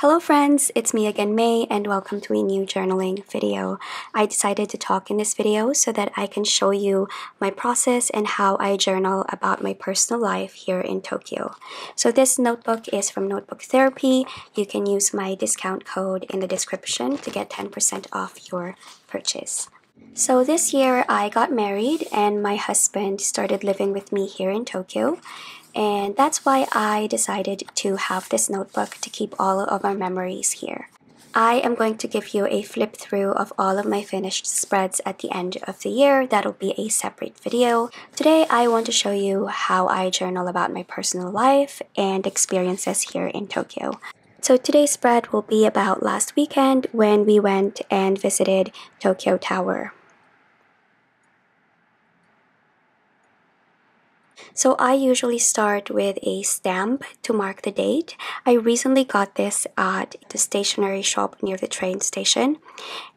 Hello friends, it's me again Mei and welcome to a new journaling video. I decided to talk in this video so that I can show you my process and how I journal about my personal life here in Tokyo. So this notebook is from Notebook Therapy. You can use my discount code in the description to get 10% off your purchase. So this year I got married and my husband started living with me here in Tokyo and that's why I decided to have this notebook to keep all of our memories here. I am going to give you a flip through of all of my finished spreads at the end of the year. That'll be a separate video. Today, I want to show you how I journal about my personal life and experiences here in Tokyo. So today's spread will be about last weekend when we went and visited Tokyo Tower. So I usually start with a stamp to mark the date. I recently got this at the stationery shop near the train station.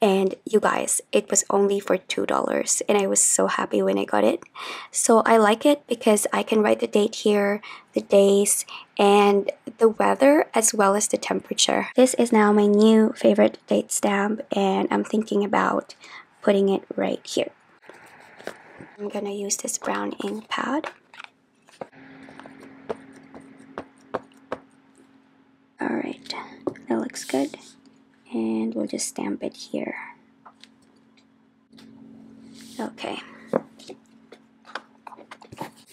And you guys, it was only for $2 and I was so happy when I got it. So I like it because I can write the date here, the days, and the weather as well as the temperature. This is now my new favorite date stamp and I'm thinking about putting it right here. I'm gonna use this brown ink pad. Alright, that looks good. And we'll just stamp it here. Okay.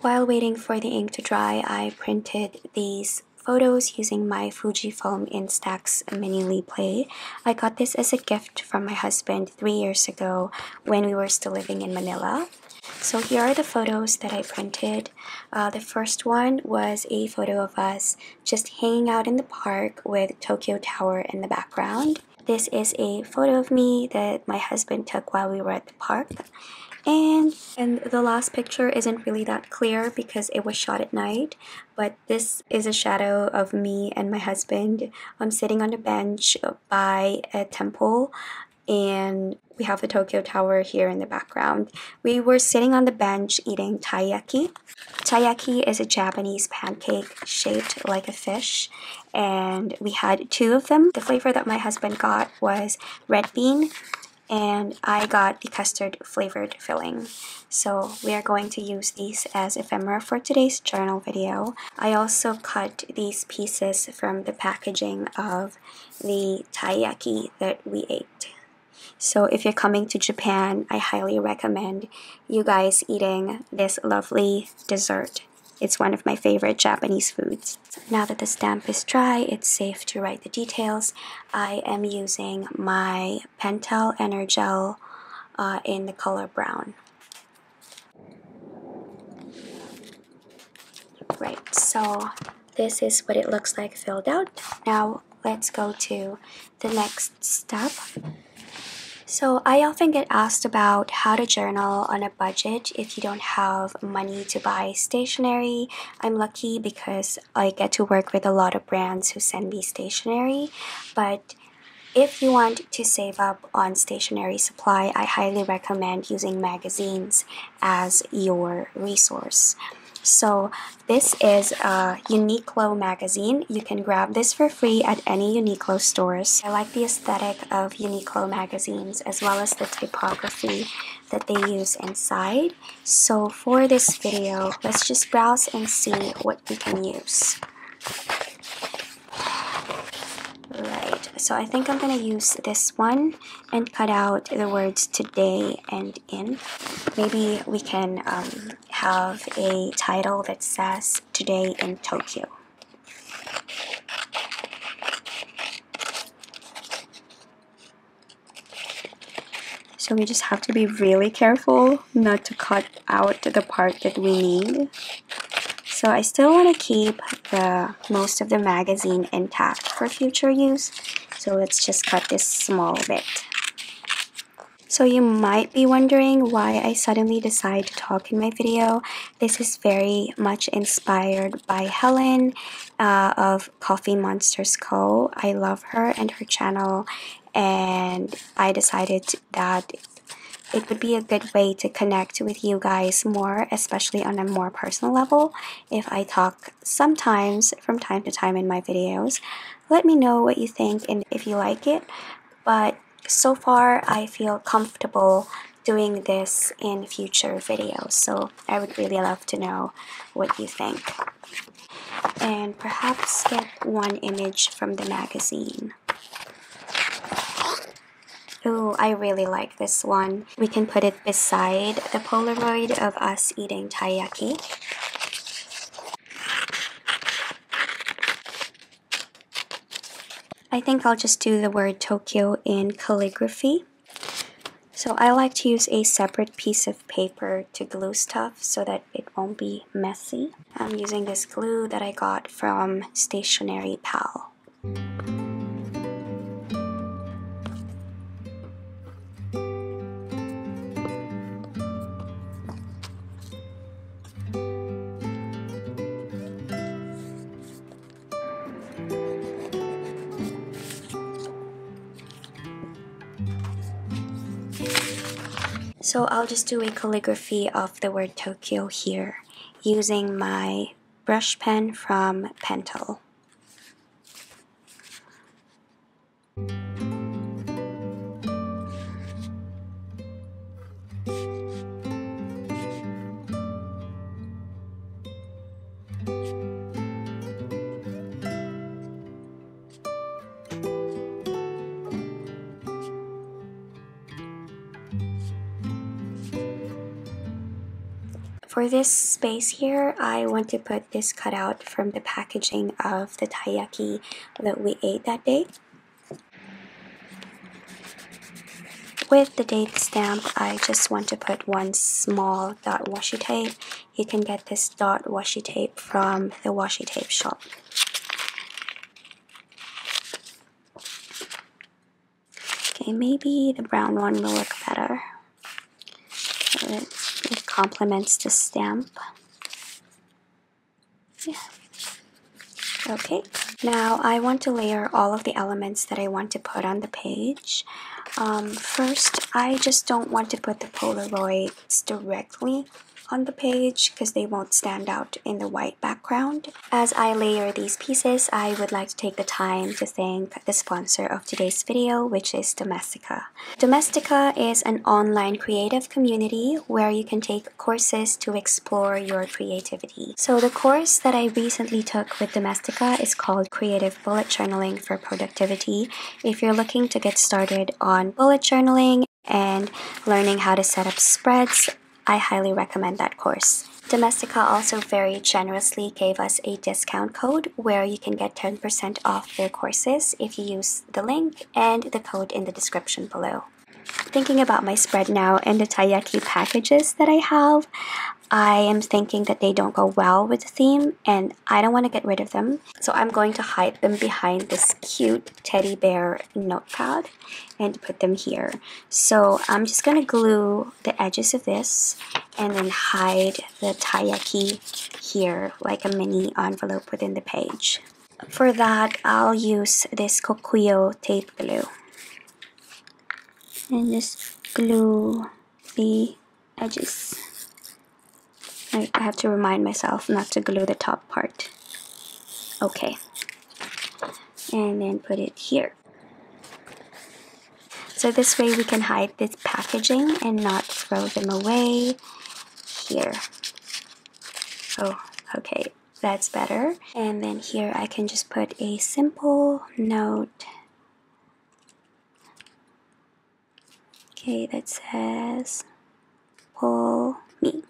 While waiting for the ink to dry, I printed these photos using my Fujifilm Instax Mini LiPlay. I got this as a gift from my husband three years ago when we were still living in Manila. So here are the photos that I printed. Uh, the first one was a photo of us just hanging out in the park with Tokyo Tower in the background. This is a photo of me that my husband took while we were at the park. And, and the last picture isn't really that clear because it was shot at night, but this is a shadow of me and my husband. I'm sitting on a bench by a temple and we have the Tokyo Tower here in the background. We were sitting on the bench eating taiyaki. Taiyaki is a Japanese pancake shaped like a fish, and we had two of them. The flavor that my husband got was red bean, and I got the custard flavored filling. So we are going to use these as ephemera for today's journal video. I also cut these pieces from the packaging of the taiyaki that we ate. So if you're coming to Japan, I highly recommend you guys eating this lovely dessert. It's one of my favorite Japanese foods. Now that the stamp is dry, it's safe to write the details. I am using my Pentel Energel uh, in the color brown. Right, so this is what it looks like filled out. Now let's go to the next step. So I often get asked about how to journal on a budget if you don't have money to buy stationery. I'm lucky because I get to work with a lot of brands who send me stationery, but if you want to save up on stationery supply, I highly recommend using magazines as your resource. So this is a Uniqlo magazine. You can grab this for free at any Uniqlo stores. I like the aesthetic of Uniqlo magazines as well as the typography that they use inside. So for this video, let's just browse and see what we can use. So I think I'm going to use this one and cut out the words today and in. Maybe we can um, have a title that says Today in Tokyo. So we just have to be really careful not to cut out the part that we need. So I still want to keep the most of the magazine intact for future use. So let's just cut this small bit. So you might be wondering why I suddenly decided to talk in my video. This is very much inspired by Helen uh, of Coffee Monsterz Co. I love her and her channel and I decided that it would be a good way to connect with you guys more, especially on a more personal level. If I talk sometimes from time to time in my videos, let me know what you think and if you like it. But so far, I feel comfortable doing this in future videos. So I would really love to know what you think. And perhaps get one image from the magazine. Oh, I really like this one. We can put it beside the Polaroid of us eating taiyaki. I think I'll just do the word Tokyo in calligraphy. So I like to use a separate piece of paper to glue stuff so that it won't be messy. I'm using this glue that I got from Stationery Pal. So I'll just do a calligraphy of the word Tokyo here using my brush pen from Pentel. For this space here, I want to put this cutout from the packaging of the taiyaki that we ate that day. With the date stamp, I just want to put one small dot washi tape. You can get this dot washi tape from the washi tape shop. Okay, maybe the brown one will look better complements the stamp. Yeah. Okay, now I want to layer all of the elements that I want to put on the page. Um, first, I just don't want to put the Polaroids directly on the page because they won't stand out in the white background. As I layer these pieces, I would like to take the time to thank the sponsor of today's video, which is Domestika. Domestika is an online creative community where you can take courses to explore your creativity. So the course that I recently took with Domestika is called Creative Bullet Journaling for Productivity. If you're looking to get started on bullet journaling and learning how to set up spreads, I highly recommend that course. Domestika also very generously gave us a discount code where you can get 10% off their courses if you use the link and the code in the description below. Thinking about my spread now and the taiyaki packages that I have, I am thinking that they don't go well with the theme and I don't want to get rid of them. So I'm going to hide them behind this cute teddy bear notepad and put them here. So I'm just going to glue the edges of this and then hide the taiyaki here like a mini envelope within the page. For that, I'll use this Kokuyo tape glue. And just glue the edges. I have to remind myself not to glue the top part. Okay. And then put it here. So this way we can hide this packaging and not throw them away. Here. Oh, okay. That's better. And then here I can just put a simple note. Okay, that says pull me.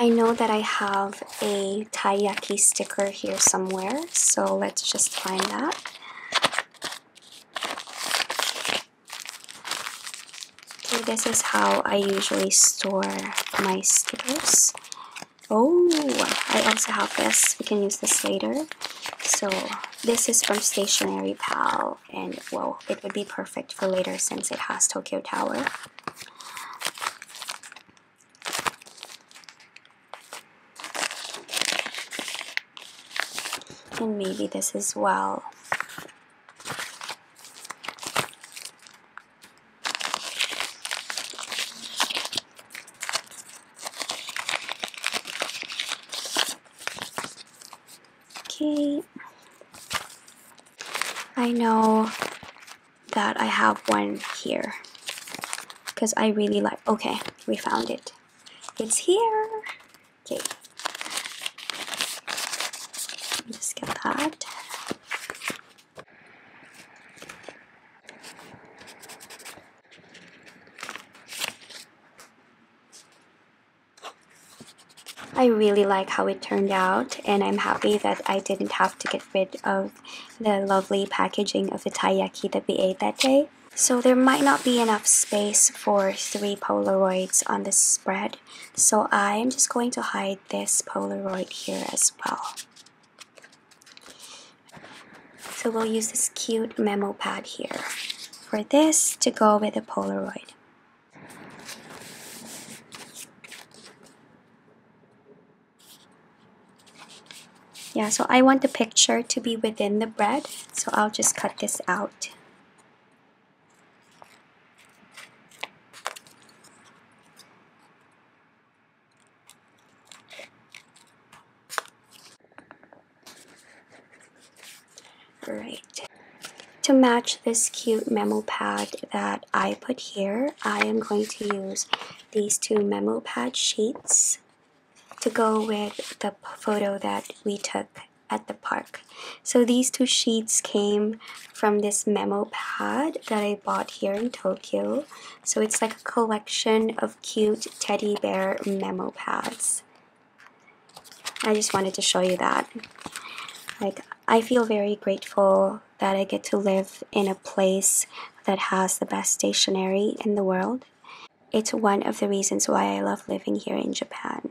I know that I have a taiyaki sticker here somewhere, so let's just find that. Okay, this is how I usually store my stickers. Oh, I also have this. We can use this later. So this is from Stationery Pal, and well, it would be perfect for later since it has Tokyo Tower. and maybe this as well. Okay. I know that I have one here because I really like okay we found it it's here okay I really like how it turned out and I'm happy that I didn't have to get rid of the lovely packaging of the taiyaki that we ate that day. So there might not be enough space for three Polaroids on the spread. So I'm just going to hide this Polaroid here as well. So we'll use this cute memo pad here for this to go with the Polaroid. Yeah, so I want the picture to be within the bread, so I'll just cut this out. Right. To match this cute memo pad that I put here, I am going to use these two memo pad sheets to go with the photo that we took at the park. So these two sheets came from this memo pad that I bought here in Tokyo. So it's like a collection of cute teddy bear memo pads. I just wanted to show you that. Like, I feel very grateful that I get to live in a place that has the best stationery in the world. It's one of the reasons why I love living here in Japan.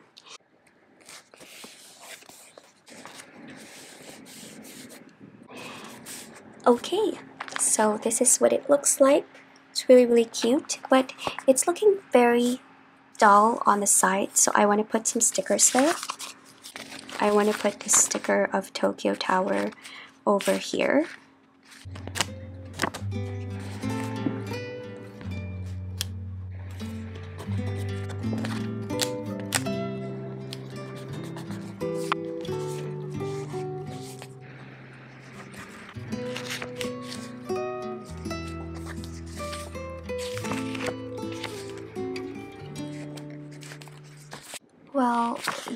Okay, so this is what it looks like. It's really, really cute, but it's looking very dull on the side, so I want to put some stickers there. I want to put the sticker of Tokyo Tower over here.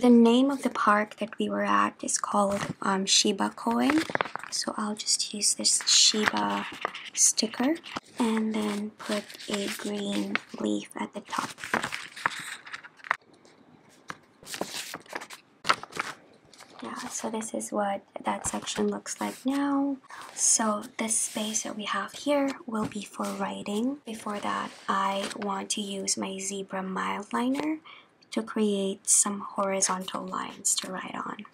The name of the park that we were at is called um, Shiba Koen. So I'll just use this Shiba sticker and then put a green leaf at the top. Yeah, so this is what that section looks like now. So this space that we have here will be for writing. Before that, I want to use my zebra Mildliner to create some horizontal lines to write on.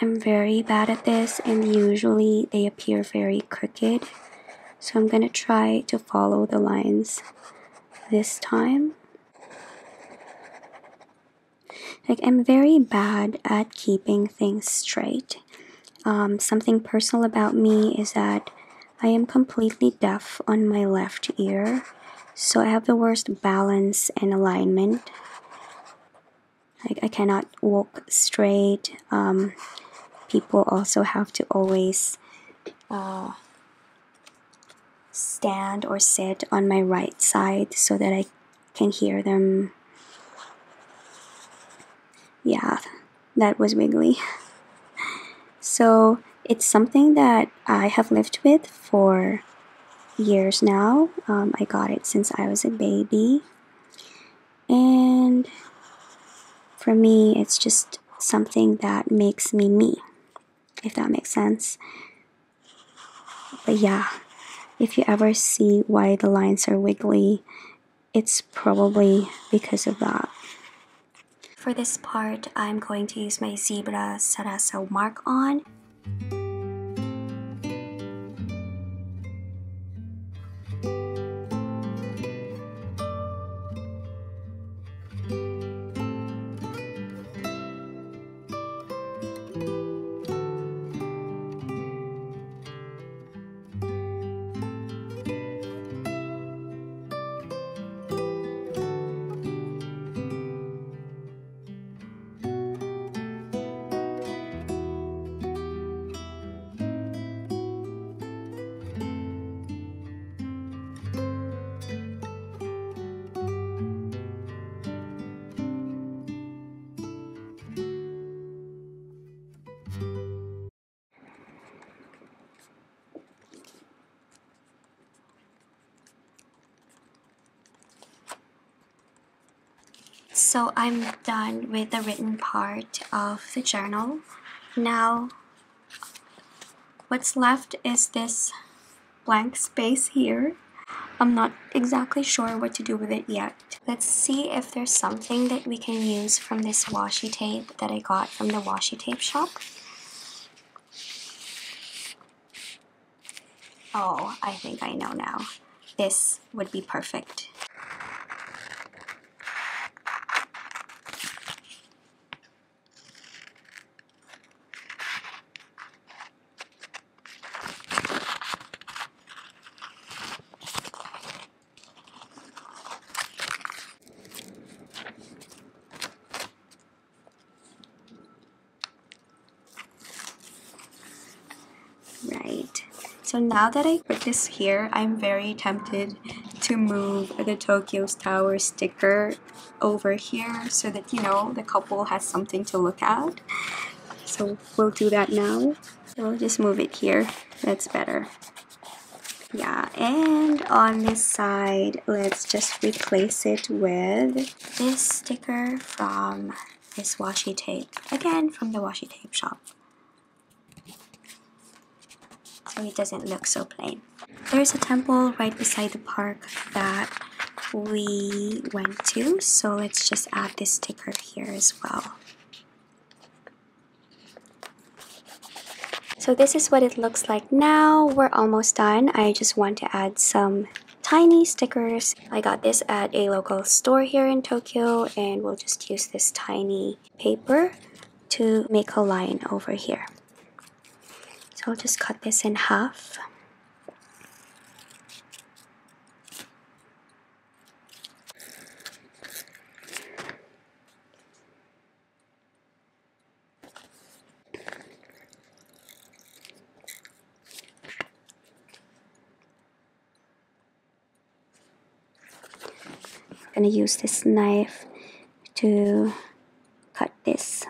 I'm very bad at this and usually they appear very crooked. So I'm gonna try to follow the lines this time. Like I'm very bad at keeping things straight. Um, something personal about me is that I am completely deaf on my left ear. So I have the worst balance and alignment like I cannot walk straight. Um, people also have to always uh, stand or sit on my right side so that I can hear them. Yeah, that was wiggly. So it's something that I have lived with for years now. Um, I got it since I was a baby. And for me, it's just something that makes me me, if that makes sense. But yeah, if you ever see why the lines are wiggly, it's probably because of that. For this part, I'm going to use my Zebra Sarasa mark on. So I'm done with the written part of the journal. Now, what's left is this blank space here. I'm not exactly sure what to do with it yet. Let's see if there's something that we can use from this washi tape that I got from the washi tape shop. Oh, I think I know now. This would be perfect. So now that I put this here, I'm very tempted to move the Tokyo's Tower sticker over here so that, you know, the couple has something to look at. So we'll do that now. We'll just move it here. That's better. Yeah, and on this side, let's just replace it with this sticker from this washi tape. Again, from the washi tape shop it doesn't look so plain. There's a temple right beside the park that we went to, so let's just add this sticker here as well. So this is what it looks like now. We're almost done. I just want to add some tiny stickers. I got this at a local store here in Tokyo and we'll just use this tiny paper to make a line over here. So I'll just cut this in half. I'm gonna use this knife to cut this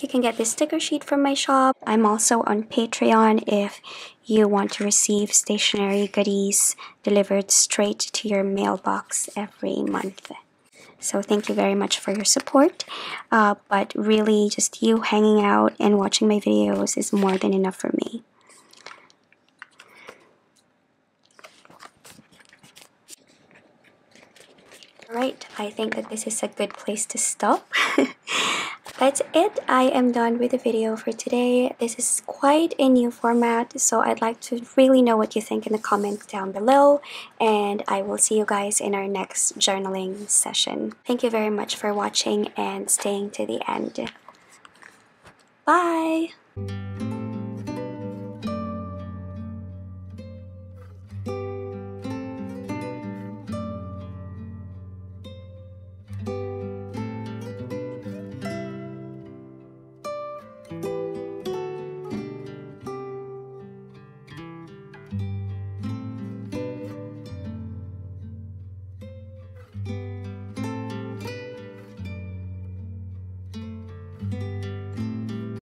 You can get this sticker sheet from my shop. I'm also on Patreon if you want to receive stationery goodies delivered straight to your mailbox every month. So thank you very much for your support. Uh, but really, just you hanging out and watching my videos is more than enough for me. Alright, I think that this is a good place to stop. that's it. I am done with the video for today. This is quite a new format, so I'd like to really know what you think in the comments down below. And I will see you guys in our next journaling session. Thank you very much for watching and staying to the end. Bye!